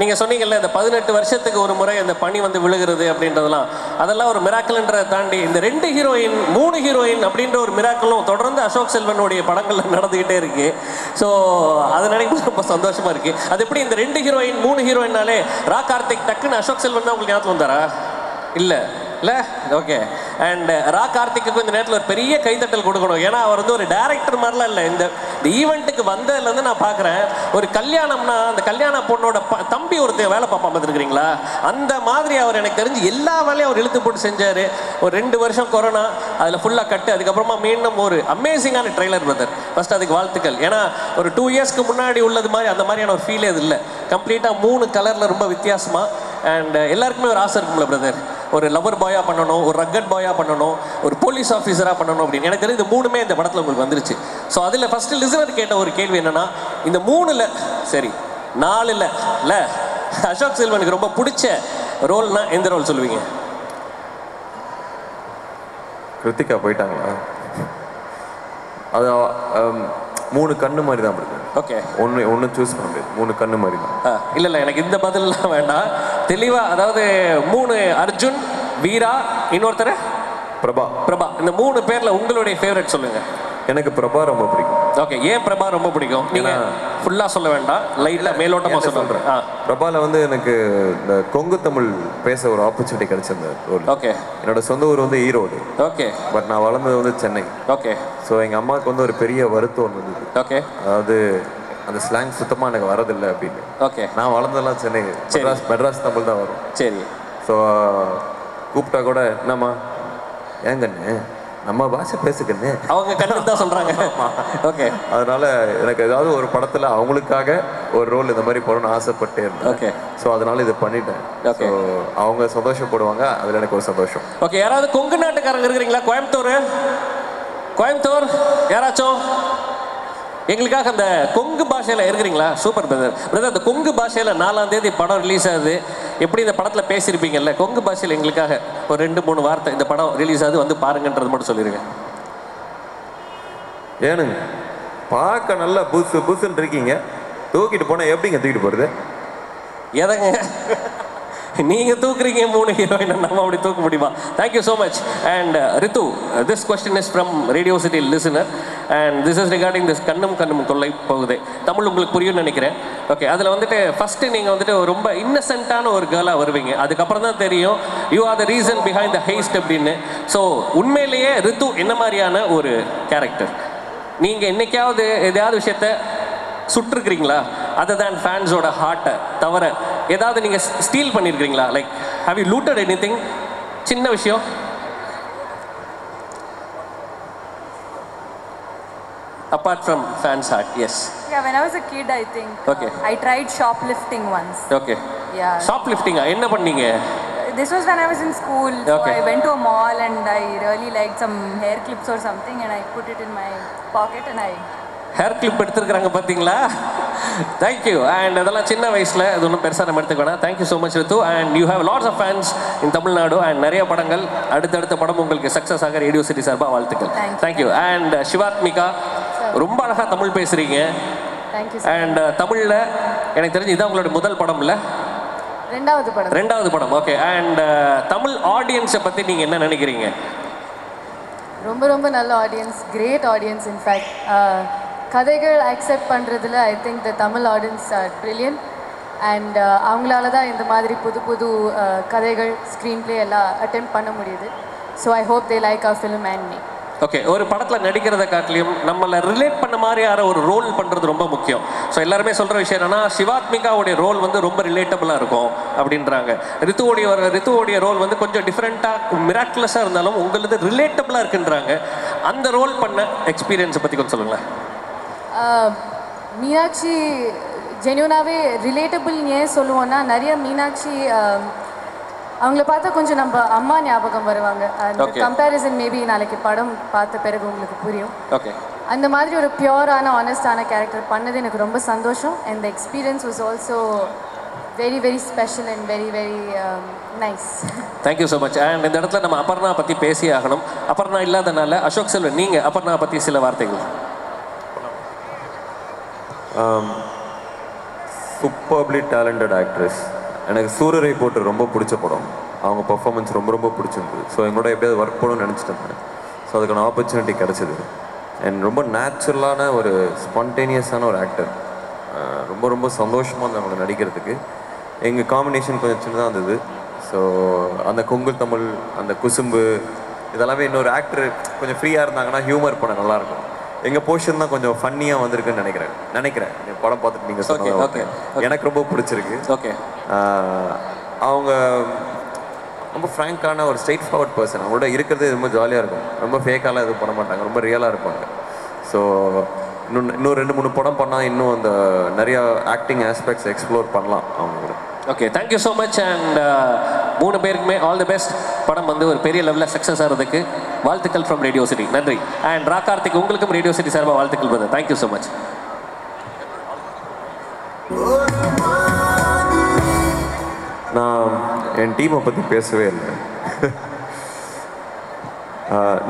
நீங்கள் சொன்னீங்கல்ல இந்த பதினெட்டு வருஷத்துக்கு ஒரு முறை அந்த பனி வந்து விழுகிறது அப்படின்றதெல்லாம். அதெல்லாம் ஒரு மிராக்கல்ன்றதை தாண்டி இந்த ரெண்டு ஹீரோயின் மூணு ஹீரோயின் அப்படின்ற ஒரு மிராக்கலும் தொடர்ந்து அசோக் செல்வனுடைய படங்கள்ல நடந்துகிட்டே இருக்கு. ஸோ அதை நினைக்கும் ரொம்ப சந்தோஷமா இருக்கு. அது எப்படி இந்த ரெண்டு ஹீரோயின் மூணு ஹீரோயின்னாலே ரா கார்த்திக் டக்குன்னு அசோக் செல்வன் தான் உங்களுக்கு ஞாபகம் வந்தாரா? இல்லை. இல்லை? ஓகே. அண்ட் ரா கார்த்திக்கு இந்த நேரத்தில் ஒரு பெரிய கைத்தட்டல் கொடுக்கணும். ஏன்னா அவர் வந்து ஒரு டேரக்டர் மாதிரிலாம் இல்லை. இந்த இந்த ஈவெண்ட்டுக்கு வந்ததுலேருந்து நான் பார்க்குறேன் ஒரு கல்யாணம்னா அந்த கல்யாண பொண்ணோட ப தம்பி ஒருத்தர் வேலை பார்ப்பான் பார்த்துருக்கிறீங்களா? அந்த மாதிரி அவர் எனக்கு தெரிஞ்சு எல்லா வேலையும் அவர் இழுத்து போட்டு செஞ்சார். ஒரு ரெண்டு வருஷம் கொரோனா அதில் ஃபுல்லாக கட்டு. அதுக்கப்புறமா மீண்டும் ஒரு அமேசிங்கான ட்ரெய்லர் பிரதர் ஃபர்ஸ்ட் அதுக்கு வாழ்த்துக்கள். ஏன்னா ஒரு டூ இயர்ஸ்க்கு முன்னாடி உள்ளது மாதிரி அந்த மாதிரியான ஒரு ஃபீலே அது இல்லை. கம்ப்ளீட்டாக மூணு கலரில் ரொம்ப வித்தியாசமாக அண்ட் எல்லாருக்குமே ஒரு ஆசை இருக்கும்ல பிரதர் ஒரு லவர் பாயாக பண்ணணும் ஒரு ரக்கட் பாயாக பண்ணணும் ஒரு போலீஸ் ஆஃபீஸராக பண்ணணும் அப்படின்னு. எனக்கு தெரிஞ்சு இந்த மூணுமே இந்த படத்தில் உங்களுக்கு வந்துருச்சு. ஸோ அதில் ஃபஸ்ட்டு லிசனர் கேட்ட ஒரு கேள்வி என்னன்னா இந்த மூணில் சரி நாலில் இல்லை அசோக் செல்வனுக்கு ரொம்ப பிடிச்ச ரோல்னா எந்த ரோல் சொல்லுவீங்க? கிருத்திகா போயிட்டாங்களா? அது மூணு கண்ணு மாதிரி தான் இருக்கு ஓகே ஒன்று ஒன்று சூஸ் பண்ண முடியாது. மூணு கண்ணு மாதிரி தான். இல்லை இல்லை எனக்கு இந்த பதில்லாம் வேண்டாம். தெளிவாக அதாவது மூணு அர்ஜுன் வீரா இன்னொருத்தர்? பிரபா. பிரபா. இந்த மூணு பேரில் உங்களுடைய ஃபேவரட் சொல்லுங்கள் எனக்கு பிரபா ரொம்ப பிடிக்கும். ஓகே ஏன் பிரபா ரொம்ப பிடிக்கும்? நீங்க ஃபுல்லா சொல்ல வேண்டாம். லைட்டா மேலோட்டமா என்கிட்ட சொல்றேன். ஆ. பிரபால வந்து எனக்கு இந்த கொங்கு தமிழ் பேச ஒரு ஆப்பர்ச்சுனிட்டி கிடைச்சிருந்த ரோல் ஓகே என்னோட சொந்த ஊர் வந்து ஈரோடு. ஓகே பட் நான் வளர்ந்தது வந்து சென்னை. ஓகே ஸோ எங்கள் அம்மாவுக்கு வந்து ஒரு பெரிய வருத்தம் இருந்தது. ஓகே அதாவது அந்த ஸ்லாங் சுத்தமாக எனக்கு வரதில்லை அப்படின்னு. ஓகே நான் வளர்ந்ததெல்லாம் சென்னை. மெட்ராஸ் மெட்ராஸ் தமிழ் தான் வரும். சரி. ஸோ கூப்பிட்டா கூட என்னம்மா? ஏன் கண்ணு நம்ம பாஷை பேசுக்கண்ணு அவங்க கண்ணு தான் சொல்றாங்க. ஓகே அதனால எனக்கு ஏதாவது ஒரு படத்துல அவங்களுக்காக ஒரு ரோல் இந்த மாதிரி போடணும்னு ஆசைப்பட்டே இருந்தேன். ஓகே ஸோ அதனால இதை பண்ணிட்டேன். ஸோ அவங்க சந்தோஷப்படுவாங்க அதுல எனக்கு ஒரு சந்தோஷம். ஓகே யாராவது கொங்கு நாட்டுக்காரங்க இருக்கிறீங்களா? கோயம்புத்தூர்? கோயம்புத்தூர்? யாராச்சும் எங்களுக்காக அந்த கொங்கு பாஷையில் இருக்கிறீங்களா? சூப்பர் பிரதர் பிரதர் அந்த கொங்கு பாஷையில் நாலாம் தேதி படம் ரிலீஸ் ஆகுது. எப்படி இந்த படத்தில் பேசியிருப்பீங்கல்ல? கொங்கு பாஷையில் எங்களுக்காக ஒரு ரெண்டு மூணு வார்த்தை இந்த படம் ரிலீஸ் ஆகுது வந்து பாருங்கன்றது மட்டும் சொல்லிடுங்க ஏனுங்க பார்க்க நல்லா புதுசு புதுசுன்னு இருக்கீங்க. தூக்கிட்டு போனா எப்படிங்க தூக்கிட்டு போறது? எதங்க? நீங்கள் தூக்குறீங்க மூணு ஹீரோயின் நம்ம அப்படி தூக்க முடியுமா? Thank you so much and Ritu this question is from Radio City listener and this is recording this கண்ணும் கண்ணும் தொல்லை போகுது. தமிழ் உங்களுக்கு புரியும்னு நினைக்கிறேன். ஓகே அதில் வந்துட்டு ஃபஸ்ட்டு நீங்கள் வந்துட்டு ரொம்ப இன்னசென்ட்டான ஒரு கேர்ளாக வருவீங்க. அதுக்கப்புறம் தான் தெரியும் you are the reason behind the haste அப்படின்னு. ஸோ உண்மையிலேயே ரித்து என்ன மாதிரியான ஒரு கேரக்டர் நீங்கள் என்னைக்காவது எதையாவது விஷயத்த சுட்டிருக்கிறீங்களா? அதை தேன் ஃபேன்ஸோட ஹார்ட்டை தவிர ஏதாவது நீங்கள் steal பண்ணியிருக்கிறீங்களா like how you looted anything சின்ன விஷயம் apart from fans hearts Yeah, when I was a kid, I think Okay. I tried shoplifting once. Okay Yeah. லிஃப்டிங்கா என்ன பண்ணீங்க This was when I was in school. So Okay. I went to a mall and I really liked some hair clips or something, and I put it in my pocket and I. Hair clip எடுத்துருக்குறாங்க பார்த்தீங்களா thank you and அதெல்லாம் சின்ன வயசில் அது ஒன்றும் பெருசாக நம்ம எடுத்துக்க வேணாம். Thank you so much Ritu and you have lots of fans in Tamil Nadu and நிறைய படங்கள் அடுத்தடுத்த படம் உங்களுக்கு சக்ஸஸ் ஆக ரேடியோ சிட்டி சார்பாக வாழ்த்துக்கள். Thank you. Thank you and Shivathmika ரொம்ப அழகாக தமிழ் பேசுகிறீங்க Thank you. அண்ட் தமிழில் எனக்கு தெரிஞ்சு இதான் உங்களோட முதல் படம் இல்லை? ரெண்டாவது படம். ரெண்டாவது படம். ஓகே அண்ட் தமிழ் ஆடியன்ஸை பற்றி நீங்கள் என்ன நினைக்கிறீங்க? ரொம்ப ரொம்ப நல்ல audience great audience in fact கதைகள் அக்செப்ட் பண்ணுறதுல I think the Tamil audience are brilliant and அவங்களால தான் இந்த மாதிரி புது புது uh, கதைகள் ஸ்க்ரீன் பிளே எல்லாம் அட்டெம்ட் பண்ண முடியுது. So I hope they like our film and me okay ஒரு படத்தில் நடிக்கிறத காட்டிலையும் நம்மளை ரிலேட் பண்ண மாதிரி யார ஒரு ரோல் பண்ணுறது ரொம்ப முக்கியம். ஸோ எல்லாருமே சொல்கிற விஷயம் என்னன்னா சிவாத்மிகாவுடைய ரோல் வந்து ரொம்ப ரிலேட்டபுளாக இருக்கும் அப்படின்றாங்க. ரித்துவோடைய ரித்துவோடைய ரோல் வந்து கொஞ்சம் டிஃப்ரெண்ட்டாக மிராக்குலஸாக இருந்தாலும் உங்களது ரிலேட்டபுளாக இருக்குன்றாங்க. அந்த ரோல் பண்ண எக்ஸ்பீரியன்ஸை பற்றி கொஞ்சம் சொல்லுங்களேன். மீனாட்சி ஜென்யூனாகவே ரிலேட்டபிள் ஏன் சொல்லுவோன்னா நிறைய மீனாட்சி அவங்கள பார்த்தா கொஞ்சம் நம்ம அம்மா ஞாபகம் வருவாங்க. அந்த. கம்பேரிசன் மேபி நாளைக்கு படம் பார்த்த பிறகு உங்களுக்கு புரியும். ஓகே அந்த மாதிரி ஒரு பியூரான ஆனஸ்டான கேரக்டர் பண்ணது எனக்கு ரொம்ப சந்தோஷம். And the experience was also very very special and very very nice thank you so much and இந்த இடத்துல நம்ம அபர்ணா பற்றி பேசி ஆகணும். அபர்ணா இல்லாதனால அசோக் செல்வன் நீங்கள் அபர்ணா பற்றி சில வார்த்தைகள். சூப்பர்லி டேலண்டட் ஆக்ட்ரஸ் எனக்கு சூரரை போட்டு ரொம்ப பிடிச்ச படம். அவங்க பர்ஃபார்மன்ஸ் ரொம்ப ரொம்ப பிடிச்சிருந்தது. ஸோ எங்களோட எப்படியாவது ஒர்க் பண்ணணும்னு நினச்சிட்டு இருந்தேன் ஸோ அதுக்கான ஆப்பர்ச்சுனிட்டி கிடச்சிது. அண்ட் ரொம்ப நேச்சுரலான ஒரு ஸ்பான்டேனியஸான ஒரு ஆக்டர் uh, ரொம்ப ரொம்ப சந்தோஷமாக இருந்தது அவங்களை நடிக்கிறதுக்கு. எங்கள் காம்பினேஷன் கொஞ்சம் சின்னதாக இருந்தது. ஸோ அந்த கொங்கு தமிழ் அந்த குசும்பு இதெல்லாமே இன்னொரு ஆக்டர் கொஞ்சம் ஃப்ரீயாக இருந்தாங்கன்னா ஹியூமர் பண்ண நல்லாயிருக்கும். எங்கள் போர்ஷன் தான் கொஞ்சம் ஃபன்னியாக வந்திருக்குன்னு நினைக்கிறேன். நினைக்கிறேன். படம் பார்த்துட்டு நீங்கள் சொன்னது. எனக்கு ரொம்ப பிடிச்சிருக்கு. ஓகே அவங்க ரொம்ப ஃப்ராங்கான ஒரு ஸ்ட்ரெயிட் ஃபார்வர்ட் பர்சன் அவங்களோட இருக்கிறது ரொம்ப ஜாலியாக இருக்கும். ரொம்ப ஃபேக்காலாம் எதுவும் பண்ண மாட்டாங்க. ரொம்ப ரியலாக இருப்பாங்க. ஸோ இன்னும் இன்னும் ரெண்டு மூணு படம் பண்ணால் இன்னும் அந்த நிறையா ஆக்டிங் ஆஸ்பெக்ட்ஸ் எக்ஸ்ப்ளோர் பண்ணலாம் அவங்க கூட. Okay thank you so much and மூணு பேருக்குமே ஆல் தி பெஸ்ட் படம் வந்து ஒரு பெரிய லெவலில் சக்ஸஸ் ஆகிறதுக்கு. வாழ்த்துக்கள் ஃப்ரம் ரேடியோ சிட்டி நன்றி. அண்ட் ரா கார்த்திக் உங்களுக்கும் ரேடியோ சிட்டி சார்பாக வாழ்த்துக்கள் பிரதர் தேங்க்யூ ஸோ மச் நான் என் டீமை பற்றி பேசவே இல்லை.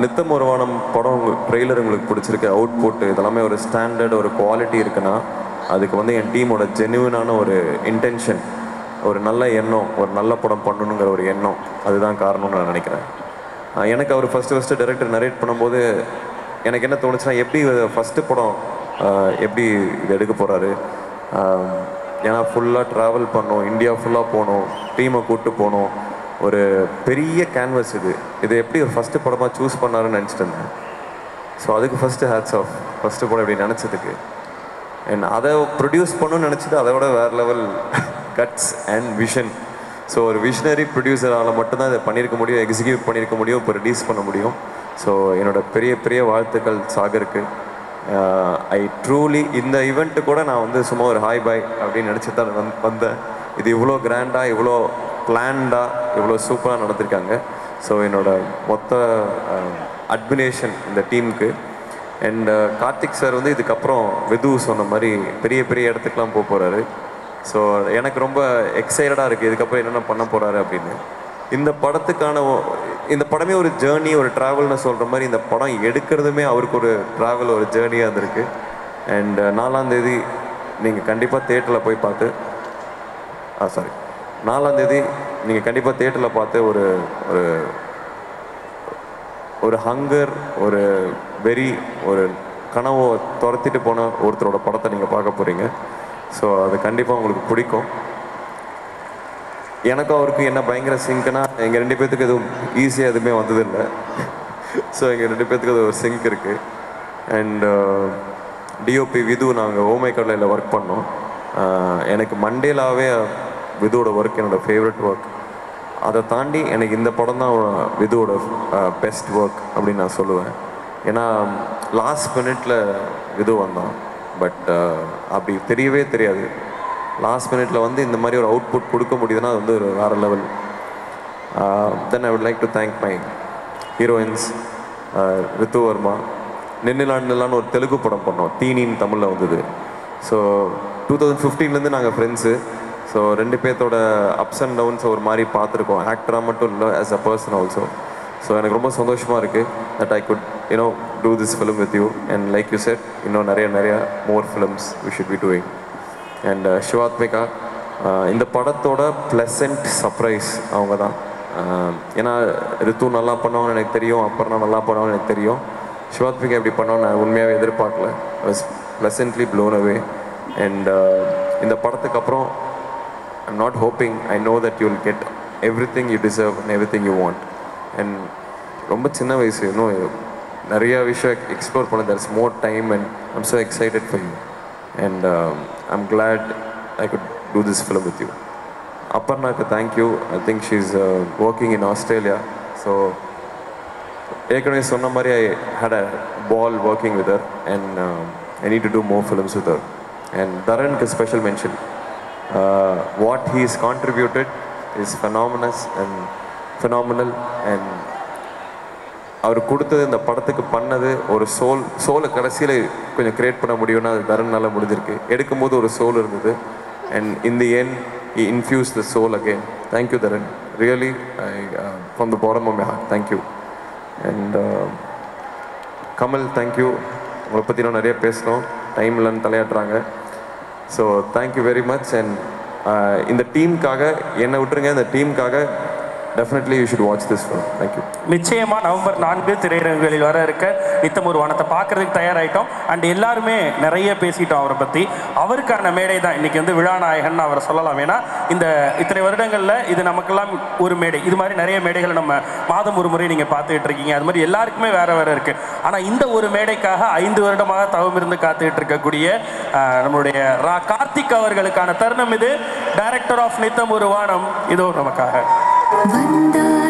நித்தம் ஒருவானம் படம் உங்கள் ட்ரெய்லர் உங்களுக்கு பிடிச்சிருக்கு அவுட் புட் இதெல்லாமே ஒரு ஸ்டாண்டர்ட் ஒரு குவாலிட்டி இருக்குன்னா அதுக்கு வந்து என் டீமோட ஜெனுவினான ஒரு இன்டென்ஷன் ஒரு நல்ல எண்ணம் ஒரு நல்ல படம் பண்ணணுங்கிற ஒரு எண்ணம் அதுதான் காரணம்னு நான் நினைக்கிறேன். எனக்கு அவர் ஃபஸ்ட்டு ஃபஸ்ட்டு டைரக்டர் நரேட் பண்ணும்போது எனக்கு என்ன தோணுச்சுன்னா எப்படி ஃபஸ்ட்டு படம் எப்படி இது எடுக்க போகிறாரு ஏன்னா ஃபுல்லாக ட்ராவல் பண்ணோம் இந்தியா ஃபுல்லாக போகணும் டீமை கூப்பிட்டு போகணும் ஒரு பெரிய கேன்வஸ் இது. இது எப்படி ஒரு ஃபஸ்ட்டு படமாக சூஸ் பண்ணாருன்னு நினச்சிட்டு இருந்தேன். ஸோ அதுக்கு ஃபஸ்ட்டு ஹேட்ஸ் ஆஃப் ஃபஸ்ட்டு படம் இப்படி நினச்சதுக்கு. அண்ட் அதை ப்ரொடியூஸ் பண்ணணும்னு நினச்சிட்டு அதை விட வேறு level guts and vision so ஒரு விஷனரி ப்ரொடியூசரால் மட்டும்தான் இதை பண்ணியிருக்க முடியும் எக்ஸிக்யூட் பண்ணியிருக்க முடியும் இப்போ ரிலீஸ் பண்ண முடியும். ஸோ என்னோட பெரிய பெரிய வாழ்த்துக்கள் சாகருக்கு. Uh, ஐ ட்ரூலி இந்த ஈவெண்ட்டு கூட நான் வந்து சும்மா ஒரு ஹாய் பாய் அப்படின்னு நினச்சி தான் வந் வந்தேன். இது இவ்வளோ கிராண்டாக இவ்வளோ பிளான்டாக இவ்வளோ சூப்பராக நடந்திருக்காங்க ஸோ என்னோட மொத்த um, அட்மினேஷன் இந்த டீமுக்கு அண்ட் uh, கார்த்திக் சார் வந்து இதுக்கப்புறம் விது சொன்ன மாதிரி பெரிய பெரிய இடத்துக்குலாம் போக போகிறாரு ஸோ எனக்கு ரொம்ப எக்ஸைட்டடாக இருக்குது இதுக்கப்புறம் என்னென்ன பண்ண போகிறாரு அப்படின்னு. இந்த படத்துக்கான இந்த படமே ஒரு ஜேர்னி ஒரு ட்ராவல்னு சொல்கிற மாதிரி இந்த படம் எடுக்கிறதுமே அவருக்கு ஒரு ட்ராவல் ஒரு ஜேர்னியாக இருந்திருக்கு. அண்ட் uh, நாலாந்தேதி நீங்கள் கண்டிப்பாக தேட்டரில் போய் பார்த்து ஆ சாரி நாலாந்தேதி நீங்கள் கண்டிப்பாக தேட்டரில் பார்த்து ஒரு ஒரு ஒரு ஹங்கர் ஒரு வெறி ஒரு கனவை துரத்திட்டு போன ஒருத்தரோட படத்தை நீங்கள் பார்க்க போகிறீங்க ஸோ அது கண்டிப்பாக உங்களுக்கு பிடிக்கும். எனக்கும் அவருக்கும் என்ன பயங்கர சிங்க்னா எங்கள் ரெண்டு பேர்த்துக்கு எதுவும் ஈஸியாக எதுவுமே வந்ததில்லை. ஸோ எங்கள் ரெண்டு பேர்த்துக்கு அது ஒரு சிங்க் இருக்குது அண்டு டிஓபி uh, விது நாங்கள் ஓமை கடலையில் ஒர்க் பண்ணோம். Uh, எனக்கு மண்டேலாவே விதுவோட ஒர்க் என்னோட ஃபேவரட் ஒர்க் அதை தாண்டி எனக்கு இந்த படம் தான் uh, விதுவோட பெஸ்ட் ஒர்க் அப்படின்னு நான் சொல்லுவேன். ஏன்னா லாஸ்ட் மினிட்ல விது வந்தான். பட் uh, அப்படி தெரியவே தெரியாது. லாஸ்ட் மினிட்ல வந்து இந்த மாதிரி ஒரு அவுட்புட் கொடுக்க முடியுதுன்னா அது வந்து ஒரு வேறு level then I would like to thank my heroines Ritu Varma நின்னுலான் ஒரு தெலுங்கு படம் பண்ணோம். தீனின்னு தமிழில் வந்தது. ஸோ டூ தௌசண்ட் ஃபிஃப்டீன்லேருந்து நாங்கள் ஃப்ரெண்ட்ஸு ஸோ ரெண்டு பேர்த்தோட அப்ஸ் அண்ட் டவுன்ஸ் ஒரு மாதிரி பார்த்துருக்கோம். ஆக்டராக மட்டும் இல்லை as a person also so எனக்கு ரொம்ப சந்தோஷமாக இருக்குது that I could you know do this film with you and like you said இன்னும் நிறைய நிறைய more films we should be doing and Shivathmika இந்த படத்தோட ப்ளசன்ட் சர்ப்ரைஸ் அவங்க தான் ஏன்னா ரித்து நல்லா பண்ணுவாங்கன்னு எனக்கு தெரியும் அப்புறம் நல்லா பண்ணுவாங்கன்னு எனக்கு தெரியும். சிவாத்மிகா எப்படி பண்ணோன்னு நான் உண்மையாகவே எதிர்பார்க்கல. Was pleasantly blown away and இந்த படத்துக்கு அப்புறம் I'm not hoping I know that you will get everything you deserve and everything you want and ரொம்ப சின்ன வயசு இன்னும் நிறைய விஷயம் எக்ஸ்ப்ளோர் பண்ண there is more time and I'm so excited for you and I'm glad I could do this film with you அப்பர்னாக்கு thank you I think she is working in Australia so ஏற்கனவே சொன்ன மாதிரி I had a ball working with and I need to do more films with and தரனுக்கு special mention what he is contributed is phenomenous and phenomenal and அவர் கொடுத்தது இந்த படத்துக்கு பண்ணது ஒரு soul சோலை கடைசியில் கொஞ்சம் க்ரியேட் பண்ண முடியும்னா அது தரனால முடிஞ்சிருக்கு. எடுக்கும்போது ஒரு சோல் இருந்தது. And in the end infuse the soul again thank you Dharan really I from the bottom of my heart thank you and Kamal thank you உங்களை பற்றி நான் நிறைய பேசணும். டைம் இல்லைன்னு தலையாட்டுறாங்க. So thank you very much and இந்த டீமுக்காக என்னை விட்டுருங்க. இந்த டீமுக்காக definitely you should watch this film thank you நிச்சயமாக நவம்பர் நான்கு திரையரங்குகளில் வர இருக்க நித்தம் ஒரு வானத்தை பார்க்கறதுக்கு தயாராயிட்டோம். அண்ட் எல்லாருமே நிறைய பேசிட்டோம் அவரை பற்றி அவருக்கான மேடை தான் இன்றைக்கி வந்து விழாநாயகன் அவரை சொல்லலாம். ஏன்னா இந்த இத்தனை வருடங்களில் இது நமக்கெல்லாம் ஒரு மேடை. இது மாதிரி நிறைய மேடைகளை நம்ம மாதம் ஒரு முறை நீங்கள் பார்த்துக்கிட்டு இருக்கீங்க. அது மாதிரி எல்லாருக்குமே வேறு வேறு இருக்குது ஆனால் இந்த ஒரு மேடைக்காக ஐந்து வருடமாக தவம் இருந்து காத்துக்கிட்டு இருக்கக்கூடிய நம்மளுடைய ரா கார்த்திக் அவர்களுக்கான தருணம் இது. டைரக்டர் ஆஃப் நித்தம் ஒரு வானம். இதோ நமக்காக. Wonder